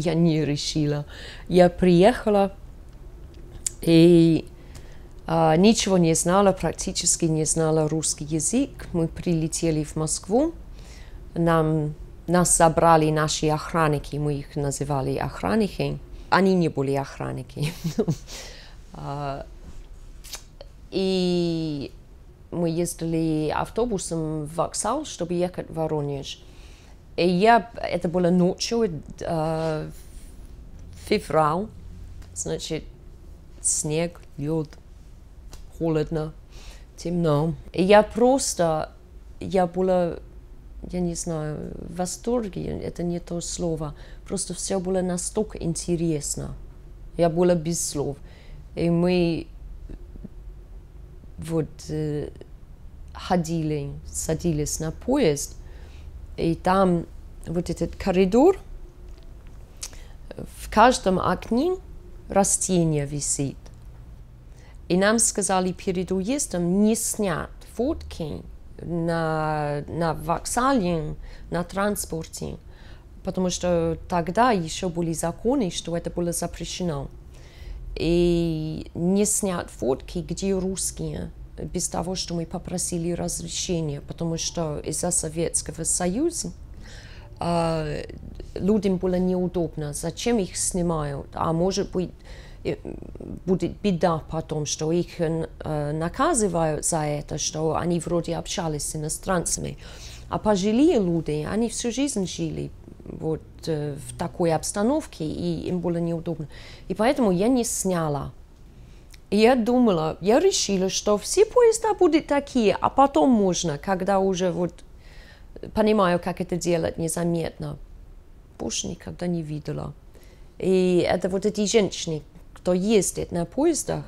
я не решила. Я приехала и а, ничего не знала, практически не знала русский язык. Мы прилетели в Москву. Нам, нас забрали наши охранники, мы их называли охранники. Они не были охранники. А, и мы ездили автобусом в вокзал, чтобы ехать в Воронеж. И я, это было ночью, э, февраль, значит, снег, лед, холодно, темно. И я просто, я была, я не знаю, в восторге, это не то слово, просто все было настолько интересно. Я была без слов. И мы вот э, ходили, садились на поезд, и там вот этот коридор, в каждом окне растение висит. И нам сказали перед уездом не снять фотки на, на вокзале, на транспорте, потому что тогда еще были законы, что это было запрещено. И не снять фотки, где русские, без того, что мы попросили разрешения, потому что из-за Советского Союза э, людям было неудобно, зачем их снимают, а может быть будет беда потом, что их э, наказывают за это, что они вроде общались с иностранцами. А пожилые люди, они всю жизнь жили вот э, в такой обстановке, и им было неудобно. И поэтому я не сняла. Я думала, я решила, что все поезда будут такие, а потом можно, когда уже вот понимаю, как это делать незаметно. Больше никогда не видела. И это вот эти женщины, кто ездит на поездах,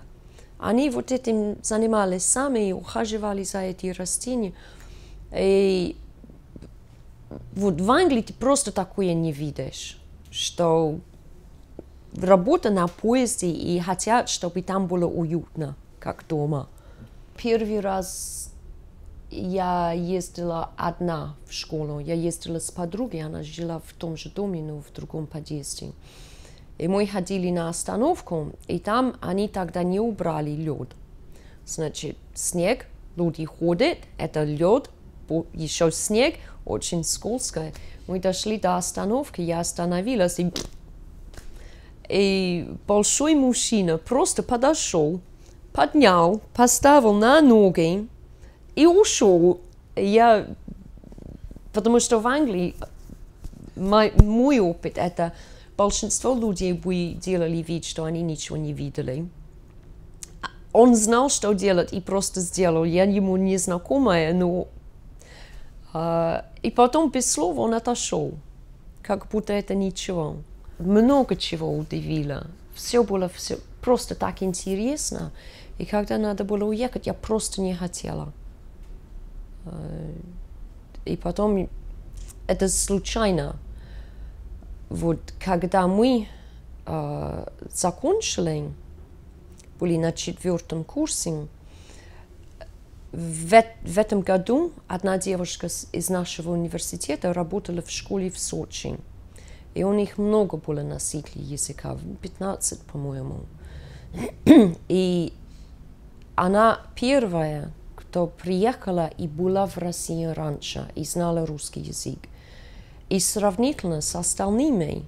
они вот этим занимались сами и ухаживали за эти растения. И вот в Англии ты просто такое не видишь, что работа на поезде и хотят, чтобы там было уютно, как дома. Первый раз я ездила одна в школу. Я ездила с подругой, она жила в том же доме, но в другом подъезде. И мы ходили на остановку, и там они тогда не убрали лед. Значит, снег, люди ходят, это лед, еще снег, очень скользко. Мы дошли до остановки, я остановилась, и, и большой мужчина просто подошел, поднял, поставил на ноги и ушел. Я, потому что в Англии мой, мой опыт это большинство людей бы делали вид, что они ничего не видели. Он знал, что делать, и просто сделал. Я ему не знакомая, но... Uh, и потом без слов он отошел, как будто это ничего. Много чего удивило. Все было все просто так интересно. И когда надо было уехать, я просто не хотела. Uh, и потом это случайно вот когда мы э, закончили, были на четвертом курсе, в, в этом году одна девушка из нашего университета работала в школе в Сочи. И у них много было носителей языка, 15, по-моему. И она первая, кто приехала и была в России раньше, и знала русский язык. И сравнительно с остальными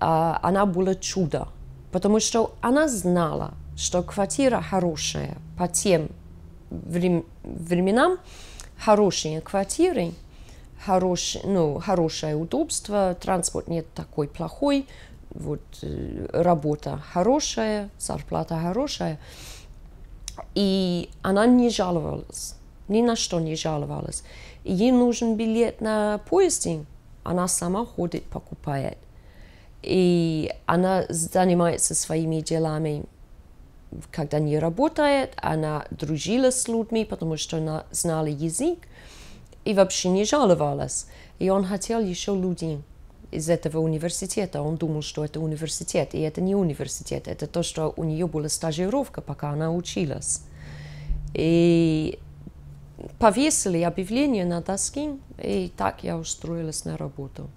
а, она была чудо, потому что она знала, что квартира хорошая по тем временам, хорошие квартиры, хорош, ну, хорошее удобство, транспорт нет такой плохой, вот, э, работа хорошая, зарплата хорошая. И она не жаловалась, ни на что не жаловалась. Ей нужен билет на поезде, она сама ходит, покупает. И она занимается своими делами, когда не работает. Она дружила с людьми, потому что она знала язык и вообще не жаловалась. И он хотел еще людей из этого университета. Он думал, что это университет, и это не университет. Это то, что у нее была стажировка, пока она училась. И повесили объявление на доске, и так я устроилась на работу.